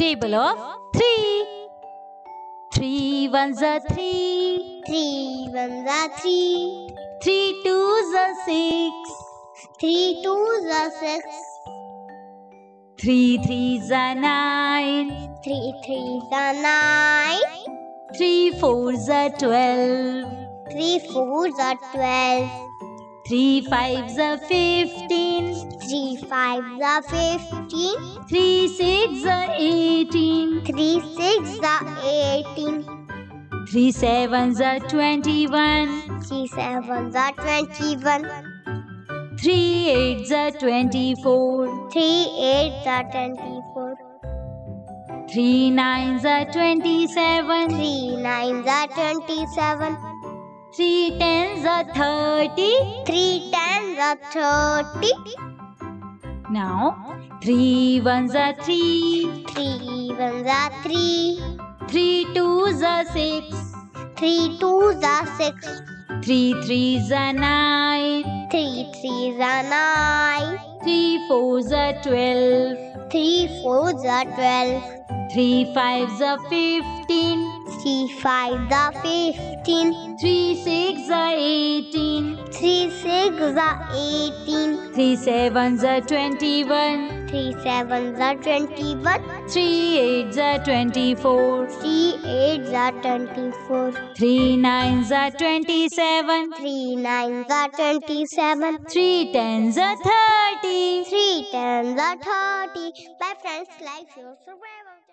Table of three. Three ones are three. Three ones are three. Three twos are six. Three twos are six. Three threes are nine. Three threes are nine. Three fours are twelve. Three fours are twelve. Three fives are fifteen. Fives are fifteen. Three six are eighteen. Three six are eighteen. Three sevens are twenty-one. Three sevens are twenty-one. Three eights are twenty-four. Three eights are twenty-four. Three nines are twenty-seven. Three nines are twenty-seven. Three tens are thirty. Three tens are thirty. Now, three ones are three. Three ones are three. Three twos are six. Three twos are six. Three threes are nine. Three threes are nine. Three fours are twelve. Three fours are twelve. Three fives are fifteen. Three fives are fifteen. Three six are eighteen. Three six are eighteen. Three sevens are twenty-one. Three sevens are twenty-one. Three eights are twenty-four. Three eights are twenty-four. Three nines are twenty-seven. Three nines are twenty-seven. Three tens are thirty. Three tens are thirty. Bye friends, like your survival.